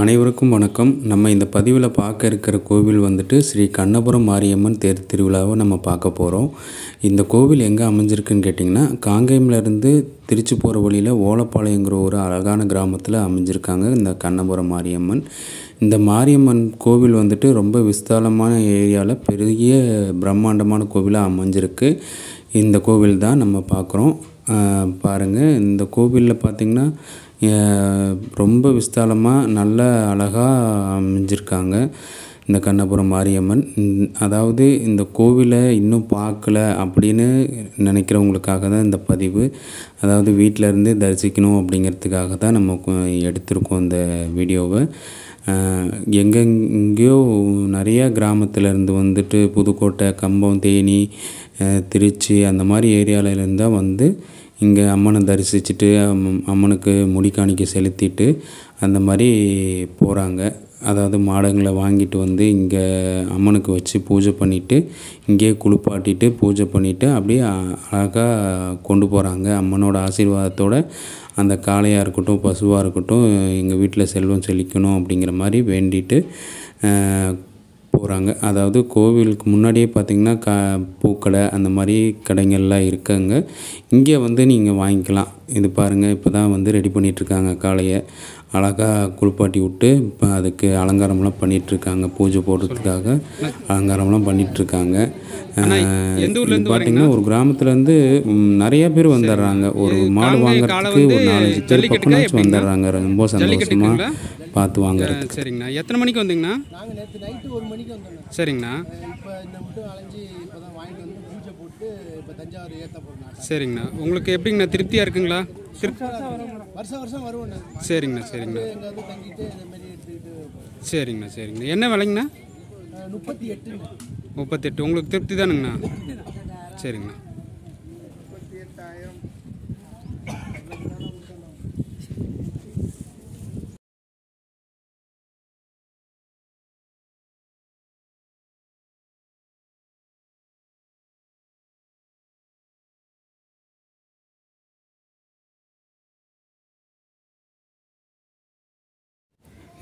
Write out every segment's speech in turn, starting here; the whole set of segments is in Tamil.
அனைவருக்கும் வணக்கம். நம்ம இந்த பதிவில் பார்க்க இருக்கிற கோவில் வந்துட்டு ஸ்ரீ கண்ணபுரம் மாரியம்மன் தேர் திருவிழாவை நம்ம பார்க்க போகிறோம் இந்த கோவில் எங்கே அமைஞ்சிருக்குன்னு கேட்டிங்கன்னா காங்கேயம்லேருந்து திருச்சி போகிற வழியில் ஓலப்பாளையங்கிற ஒரு அழகான கிராமத்தில் அமைஞ்சிருக்காங்க இந்த கண்ணபுரம் மாரியம்மன். இந்த மாரியம்மன் கோவில் வந்துட்டு ரொம்ப விஸ்தாலமான ஏரியாவில் பெரிய பிரம்மாண்டமான கோவிலாக அமைஞ்சிருக்கு. இந்த கோவில் தான் நம்ம பார்க்குறோம். பாருங்கள் இந்த கோவிலில் பார்த்திங்கன்னா ரொம்ப விஸ்தாலமாக நல்ல அழகாக அமைஞ்சிருக்காங்க. இந்த கண்ணபுரம் மாரியம்மன். அதாவது இந்த கோவிலை இன்னும் பார்க்கல அப்படின்னு நினைக்கிறவங்களுக்காக தான் இந்த பதிவு. அதாவது வீட்டிலருந்து தரிசிக்கணும் அப்படிங்கிறதுக்காக தான் நம்ம எடுத்திருக்கோம் இந்த வீடியோவை. எங்கெங்கேயோ நிறையா கிராமத்துல வந்துட்டு புதுக்கோட்டை கம்பம் தேனி திருச்சி அந்த மாதிரி ஏரியாவிலேருந்து இருந்தால் வந்து இங்கே அம்மனை தரிசிச்சுட்டு அம்மனுக்கு அம்மனுக்கு காணிக்க செலுத்திட்டு அந்த மாதிரி போகிறாங்க அதாவது மாடங்களை வாங்கிட்டு வந்து இங்கே அம்மனுக்கு வச்சு பூஜை பண்ணிவிட்டு இங்கேயே குளிப்பாட்டிட்டு பூஜை பண்ணிவிட்டு அப்படியே அழகாக கொண்டு போகிறாங்க அம்மனோட ஆசீர்வாதத்தோட அந்த காளையாக இருக்கட்டும் பசுவாக இருக்கட்டும் எங்கள் வீட்டில் செல்வம் செழிக்கணும் அப்படிங்கிற மாதிரி வேண்டிட்டு போகிறாங்க அதாவது கோவிலுக்கு முன்னாடியே பார்த்திங்கன்னா க பூக்கடை அந்த மாதிரி கடைங்கள்லாம் இருக்காங்க. இங்கே வந்து நீங்கள் வாங்கிக்கலாம். இது பாருங்கள் இப்போ தான் வந்து ரெடி பண்ணிகிட்ருக்காங்க காளையை அழகாக குளிப்பாட்டி விட்டு இப்போ அதுக்கு அலங்காரம்லாம் பண்ணிகிட்ருக்காங்க பூஜை போடுறதுக்காக அலங்காரம்லாம் பண்ணிகிட்ருக்காங்க பார்த்தீங்கன்னா ஒரு கிராமத்துலேருந்து நிறைய பேர் வந்துடுறாங்க. ஒரு மாடு வாங்குறதுக்கு ஒரு நாலஞ்சு பேர் பக்கம்னாச்சும்? வந்துடுறாங்க. ரொம்ப சந்தோஷமாக? பார்த்து வாங்குறது ஆ, சரிங்கண்ணா. எத்தனை மணிக்கு வந்தீங்கண்ணா? நாங்கள் நேற்று நைட்டு ஒரு மணிக்கு வந்தோம் சரிங்கண்ணா. இப்போ இந்த மட்டும் அலைஞ்சு இப்போ தான் வாங்கிட்டு வந்து பூஜை போட்டு இப்போ தஞ்சாவூர் ஏற்ற போகிறோம் சரிங்கண்ணா. உங்களுக்கு எப்படிங்கண்ணா? திருப்தியாக இருக்குங்களா? திருப்தி வருஷம் வருஷம் வருவோம் சரிங்கண்ணா சரிங்கண்ணா. சரிங்கண்ணா சரிங்கண்ணா. என்ன விலைங்கண்ணா? முப்பத்தி எட்டுங்க முப்பத்தெட்டு. உங்களுக்கு திருப்தி தானுங்கண்ணா? சரிங்கண்ணா.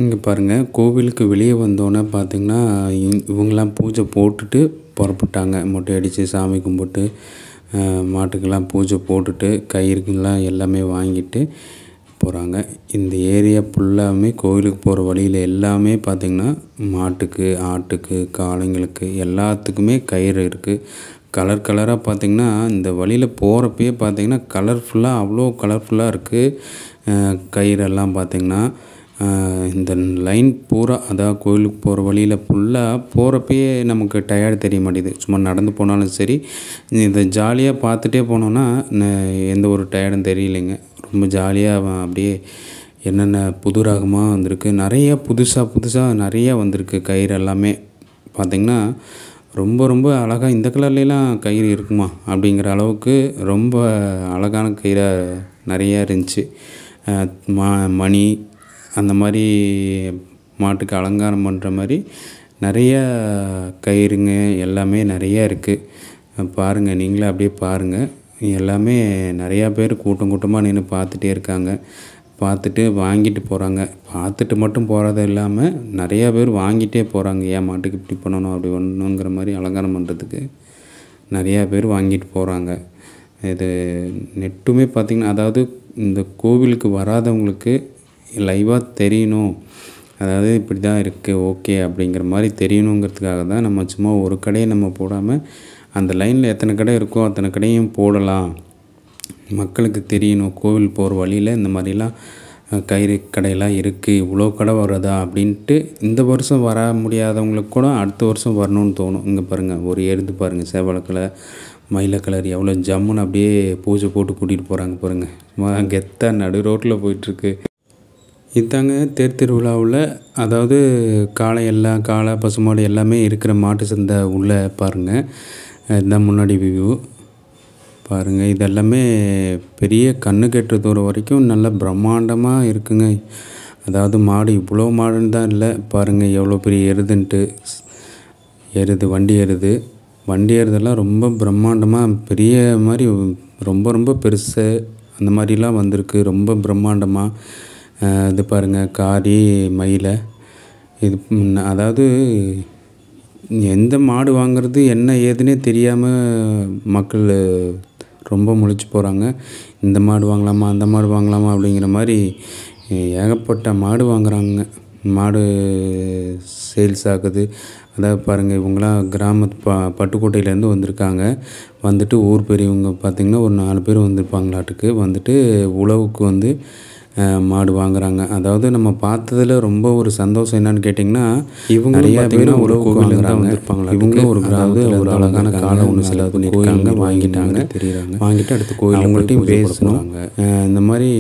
இங்கே பாருங்கள் கோவிலுக்கு வெளியே வந்தோன்னே பார்த்தீங்கன்னா இ- இவங்கெல்லாம் பூஜை போட்டுட்டு புறப்பட்டாங்க. மொட்டை அடித்து சாமி கும்பிட்டு மாட்டுக்கெல்லாம் பூஜை போட்டுட்டு கயிறுக்கெல்லாம் எல்லாமே வாங்கிட்டு போகிறாங்க இந்த ஏரியா ஃபுல்லாமே கோவிலுக்கு போகிற வழியில் எல்லாமே பார்த்திங்கன்னா மாட்டுக்கு ஆட்டுக்கு காளைங்களுக்கு எல்லாத்துக்குமே கயிறு இருக்குது கலர் கலராக பார்த்திங்கன்னா இந்த வழியில் போகிறப்பயே பார்த்திங்கன்னா கலர்ஃபுல்லாக அவ்வளோ கலர்ஃபுல்லாக இருக்குது கயிறெல்லாம் பார்த்திங்கன்னா இந்த லைன் பூரா அதாவது கோயிலுக்கு போகிற வழியில் ஃபுல்லாக போகிறப்பயே நமக்கு டயர்டு தெரிய மாட்டேங்குது. சும்மா நடந்து போனாலும் சரி இதை ஜாலியாக பார்த்துட்டே போனோன்னா எந்த ஒரு டயர்டும் தெரியலைங்க. ரொம்ப ஜாலியாக அப்படியே என்னென்ன புது ராகமாக வந்திருக்கு. நிறைய புதுசாக புதுசாக நிறையா வந்திருக்கு கயிறு எல்லாமே. பார்த்திங்கன்னா ரொம்ப ரொம்ப அழகாக இந்த கலர்லாம் கயிறு இருக்குமா? அப்படிங்கிற அளவுக்கு ரொம்ப அழகான கயிறாக நிறையா இருந்துச்சு. மா மணி அந்த மாதிரி மாட்டுக்கு அலங்காரம் பண்ணுற மாதிரி நிறைய கயிறுங்க எல்லாமே நிறையா இருக்குது பாருங்கள் நீங்களே அப்படியே பாருங்கள் எல்லாமே நிறையா பேர் கூட்டம் கூட்டமாக நின்று பார்த்துட்டே இருக்காங்க. பார்த்துட்டு வாங்கிட்டு போகிறாங்க பார்த்துட்டு மட்டும் போகிறது இல்லாமல் நிறையா பேர் வாங்கிட்டே போகிறாங்க ஏன் மாட்டுக்கு இப்படி பண்ணணும் அப்படி பண்ணணுங்கிற மாதிரி அலங்காரம் பண்ணுறதுக்கு நிறையா பேர் வாங்கிட்டு போகிறாங்க இது நெட்டுமே பார்த்திங்கன்னா அதாவது இந்த கோவிலுக்கு வராதவங்களுக்கு லைவாக தெரியணும். அதாவது இப்படி தான் இருக்குது ஓகே அப்படிங்கிற மாதிரி தெரியணுங்கிறதுக்காக தான் நம்ம சும்மா ஒரு கடையை நம்ம போடாமல் அந்த லைனில் எத்தனை கடை இருக்கோ அத்தனை கடையும் போடலாம். மக்களுக்கு தெரியணும் கோவில் போகிற வழியில் இந்த மாதிரிலாம் கயிறு கடையெல்லாம் இருக்குது இவ்வளோ கடை வருதா அப்படின்ட்டு இந்த வருஷம் வர முடியாதவங்களுக்கு கூட அடுத்த வருஷம் வரணும்னு தோணும். இங்கே பாருங்கள் ஒரு எருது பாருங்கள் சேவலக்கலை கலர் மயில கலர் எவ்வளோ ஜம்முன்னு அப்படியே பூஜை போட்டு கூட்டிகிட்டு போகிறாங்க பாருங்கள் சும்மா கெத்தாக நடு ரோட்டில் போயிட்டுருக்கு இதாங்க தேர் திருவிழாவில் அதாவது காளை எல்லாம் காளை பசுமாடு எல்லாமே இருக்கிற மாட்டு சந்தை உள்ளே பாருங்கள் இதுதான் முன்னாடி வியூ பாருங்கள் இதெல்லாமே பெரிய கண்ணு கெட்டுற தூரம் வரைக்கும் நல்ல பிரம்மாண்டமாக இருக்குங்க. அதாவது மாடு இவ்வளோ மாடுன்னு தான் இல்லை. பாருங்கள் எவ்வளோ பெரிய எருதுன்ட்டு. எருது வண்டி எருது. வண்டி எருதெல்லாம் ரொம்ப பிரம்மாண்டமாக பெரிய மாதிரி ரொம்ப ரொம்ப பெருசு. அந்த மாதிரிலாம் வந்திருக்கு. ரொம்ப பிரம்மாண்டமாக இது பாருங்கள் காரி மயிலை. இது அதாவது எந்த மாடு வாங்குறது என்ன ஏதுன்னே தெரியாமல் மக்கள் ரொம்ப முழிச்சு போகிறாங்க இந்த மாடு வாங்கலாமா அந்த மாடு வாங்கலாமா அப்படிங்கிற மாதிரி ஏகப்பட்ட மாடு வாங்குறாங்க. மாடு சேல்ஸ் ஆகுது. அதாவது பாருங்கள் இவங்களாம் கிராமத்து ப பட்டுக்கோட்டையிலேருந்து வந்திருக்காங்க. வந்துட்டு ஊர் பெரியவங்க பார்த்திங்கன்னா ஒரு நாலு பேர் வந்திருப்பாங்களாட்டுக்கு. வந்துட்டு உழவுக்கு வந்து மாடு வாங்குறாங்க. அதாவது நம்ம பார்த்ததுல ரொம்ப ஒரு சந்தோஷம் என்னன்னு கேட்டிங்கன்னா இவங்க நிறைய பேர் உழவு கோவிலில் தான் வந்திருப்பாங்களா இவங்க ஒரு கிராமத்தில் ஒரு அழகான காலை ஒன்று சில பண்ணியிருக்காங்க வாங்கிட்டாங்க. தெரியுறாங்க. வாங்கிட்டு அடுத்து கோயில் அவங்கள்ட்டையும் பேசணும். இந்த மாதிரி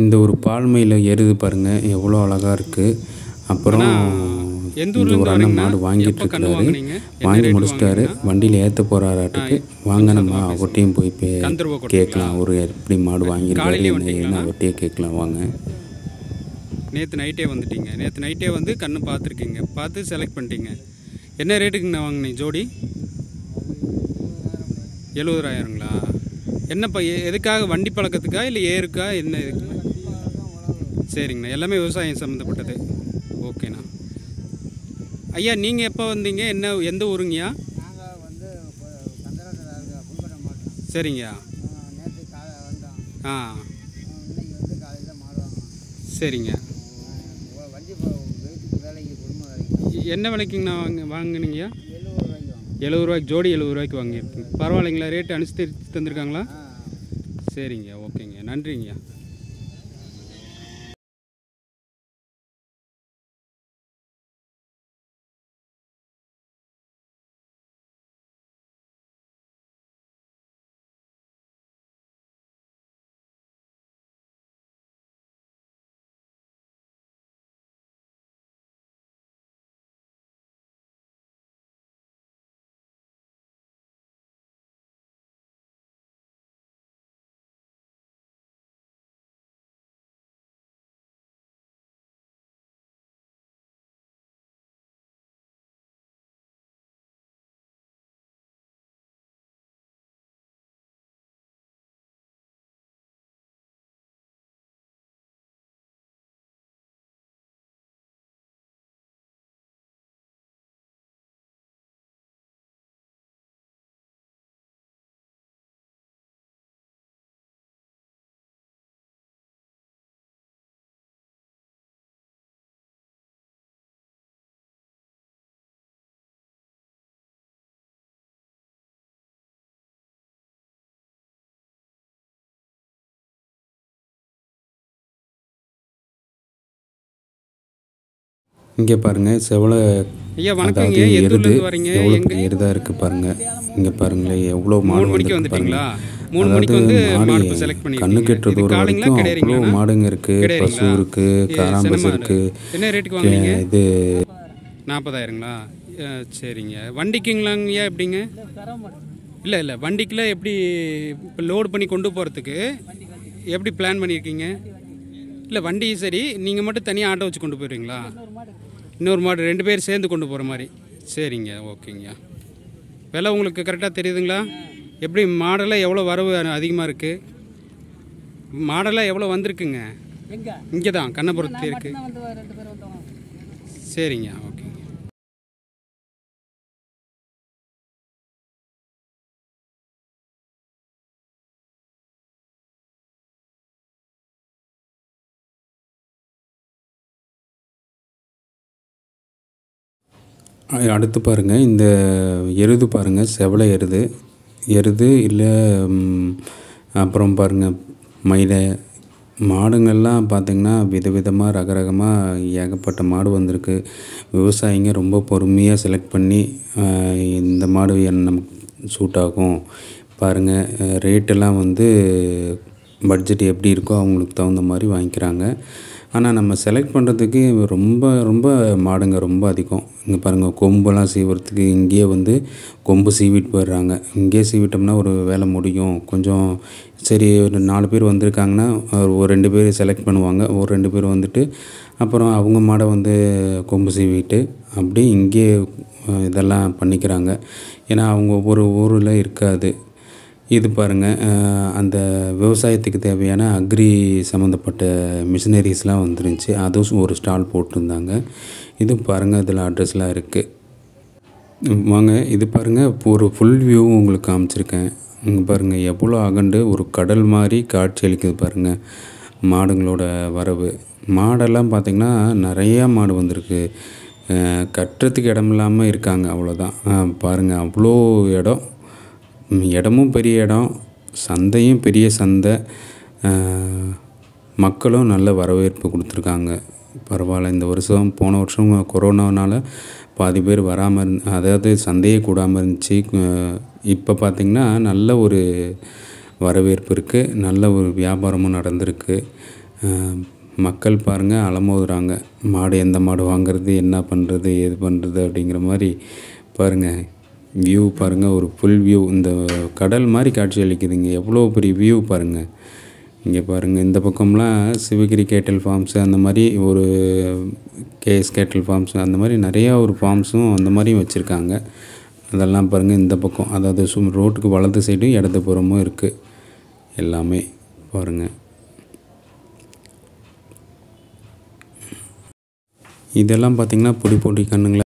இந்த ஒரு பால்மையில் எருது பாருங்கள் எவ்வளோ அழகாக இருக்குது அப்புறம் ஊர்ல ஒரு அண்ணன்? மாடு வாங்கிட்டு இருக்காரு வாங்கி முடிச்சிட்டாரு. வண்டியில் ஏற்ற போகிறாராட்டுக்கு வாங்க நம்ம அவர்கிட்டையும் போய். கேட்கலாம். ஒரு எப்படி மாடு வாங்கியிருக்காரு என்ன அவர்கிட்டயே கேட்கலாம். வாங்க. நேற்று நைட்டே வந்துட்டீங்க. நேற்று நைட்டே வந்து கண்ணு பார்த்துருக்கீங்க. பார்த்து செலக்ட் பண்ணிட்டீங்க. என்ன ரேட்டுக்குண்ணா வாங்கினீங்க? ஜோடி? எழுபதாயிரங்களா என்னப்பா எ- எதுக்காக? வண்டி பழக்கத்துக்கா? இல்லை ஏருக்கா? என்ன? இதுக்குண்ணா சரிங்கண்ணா. எல்லாமே விவசாயம் சம்மந்தப்பட்டது. ஓகேண்ணா. ஐயா நீங்கள் எப்போ வந்தீங்க? என்ன எந்த ஊருங்கய்யா? நாங்கள் வந்து சரிங்கய்யா. நேற்று காலை வந்தோம். ஆ. இன்னைக்கு வந்து காலையில் மாடு வாங்கணும் சரிங்க வண்டி வேலைக்கு குடும்ப வேலைக்கு. என்ன விலைக்குங்கண்ணா வாங்க வாங்குனீங்கய்யா? எழுபது ரூபாய்க்கு எழுபது ரூபாய்க்கு ஜோடி எழுபது ரூபாய்க்கு வாங்கியிருக்கீங்க. பரவாயில்லைங்களா ரேட்டு அனுசரித்து தந்திருக்காங்களா? சரிங்க ஓகேங்க நன்றிங்க இங்கே பாருங்கள் ஐயா வணக்கங்க. அதாவது எருது. எவ்வளோ எங்க? பெரிய எருதாக இருக்குது பாருங்கள் இங்கே பாருங்களேன் எவ்வளோ மாடு மூணு மணிக்கு வந்திருக்கு வந்துட்டீங்களா? பாருங்க. மூணு மணிக்கு அதாவது வந்து மாடு கண்ணு இது தூரம் வரைக்கும் அவ்வளோ மாடுங்க இருக்குது பசு இருக்குது காராம்பஸ் இருக்குது என்ன ரேட்டுக்கு வாங்குனீங்க? இது நாற்பதாயிரங்களா? சரிங்க. வண்டிக்குங்களாங்கய்யா எப்படிங்க? இல்லை இல்லை. வண்டிக்குலாம் எப்படி இப்போ லோடு பண்ணி கொண்டு போகிறதுக்கு எப்படி பிளான் பண்ணியிருக்கீங்க இல்லை வண்டி சரி நீங்கள் மட்டும் தனியாக ஆட்டோ வச்சு கொண்டு போயிடுவீங்களா இன்னொரு மாடு ரெண்டு பேர் சேர்ந்து கொண்டு போகிற மாதிரி. சரிங்க ஓகேங்கய்யா விலை உங்களுக்கு கரெக்டாக தெரியுதுங்களா? எப்படி மாடெல்லாம் எவ்வளோ வரவு அதிகமாக இருக்குது மாடெல்லாம் எவ்வளோ வந்திருக்குங்க? இங்கே தான் கண்ணபுரத்து இருக்குது சரிங்க அடுத்து பாருங்கள் இந்த எருது பாருங்கள் செவலை எருது. எருது இல்லை அப்புறம் பாருங்கள் மயிலை. மாடுங்கள்லாம் பார்த்திங்கன்னா விதவிதமாக ரகரகமாக ஏகப்பட்ட மாடு வந்திருக்கு. விவசாயிங்க ரொம்ப பொறுமையாக செலக்ட் பண்ணி இந்த மாடு என்ன நமக்கு சூட் ஆகும். பாருங்கள் ரேட்டெல்லாம் வந்து பட்ஜெட் எப்படி இருக்கோ அவங்களுக்கு தகுந்த மாதிரி வாங்கிக்கிறாங்க. ஆனால் நம்ம செலக்ட் பண்ணுறதுக்கு ரொம்ப ரொம்ப மாடுங்க ரொம்ப அதிகம். இங்கே பாருங்கள் கொம்பெல்லாம் சீவுறதுக்கு இங்கேயே வந்து கொம்பு சீவிட்டு போயிடுறாங்க. இங்கேயே சீவிட்டோம்னா ஒரு வேலை முடியும். கொஞ்சம் சரி ஒரு நாலு பேர் வந்திருக்காங்கன்னா ஒரு ரெண்டு பேர் செலக்ட் பண்ணுவாங்க. ஒரு ரெண்டு பேர் வந்துட்டு அப்புறம் அவங்க மாடை வந்து கொம்பு சீவிட்டு அப்படியே இங்கேயே இதெல்லாம் பண்ணிக்கிறாங்க. ஏன்னா அவங்க ஒவ்வொரு ஊரில் இருக்காது. இது பாருங்கள் அந்த விவசாயத்துக்கு தேவையான அக்ரி சம்மந்தப்பட்ட மிஷினரிஸ்லாம் வந்துருந்துச்சு. அதுவும் ஒரு ஸ்டால் போட்டிருந்தாங்க. இது பாருங்கள் இதில் அட்ரஸ்லாம் இருக்குது வாங்க இது பாருங்கள் ஒரு ஃபுல் வியூவும் உங்களுக்கு காமிச்சிருக்கேன். இங்கே பாருங்கள் எவ்வளோ அகண்டு ஒரு கடல் மாதிரி காட்சி அளிக்குது பாருங்கள் மாடுங்களோட வரவு. மாடெல்லாம் பார்த்திங்கன்னா நிறையா மாடு வந்திருக்கு. கட்டுறதுக்கு இடம் இல்லாமல் இருக்காங்க அவ்வளோதான். பாருங்கள் அவ்வளோ இடம். இடமும் பெரிய இடம் சந்தையும் பெரிய சந்தை. மக்களும் நல்ல வரவேற்பு கொடுத்துருக்காங்க. பரவாயில்ல இந்த வருஷம் போன வருஷம் கொரோனானால் பாதி பேர் வராமல் இருந் அதாவது சந்தையே கூடாமல் இருந்துச்சு. இப்போ பார்த்திங்கன்னா நல்ல ஒரு வரவேற்பு இருக்குது நல்ல ஒரு வியாபாரமும் நடந்திருக்கு. மக்கள் பாருங்கள் அலமோதுறாங்க. மாடு எந்த மாடு வாங்குறது என்ன பண்ணுறது ஏது பண்ணுறது அப்படிங்கிற மாதிரி பாருங்கள் வியூ பாருங்கள் ஒரு ஃபுல் வியூ இந்த கடல் மாதிரி காட்சி அளிக்குதுங்க. எவ்வளோ பெரிய வியூ பாருங்கள் இங்கே பாருங்கள் இந்த பக்கம்லாம் சிவகிரி கேட்டல் ஃபார்ம்ஸு அந்த மாதிரி ஒரு கேஎஸ் கேட்டல் ஃபார்ம்ஸ் அந்த மாதிரி நிறையா ஒரு ஃபார்ம்ஸும் அந்த மாதிரியும் வச்சுருக்காங்க. அதெல்லாம் பாருங்கள் இந்த பக்கம். அதாவது சும் ரோட்டுக்கு வலது சைடும் இடது புறமும் இருக்குது எல்லாமே பாருங்கள் இதெல்லாம் பார்த்திங்கன்னா பொடி பொடி கண்ணுங்களா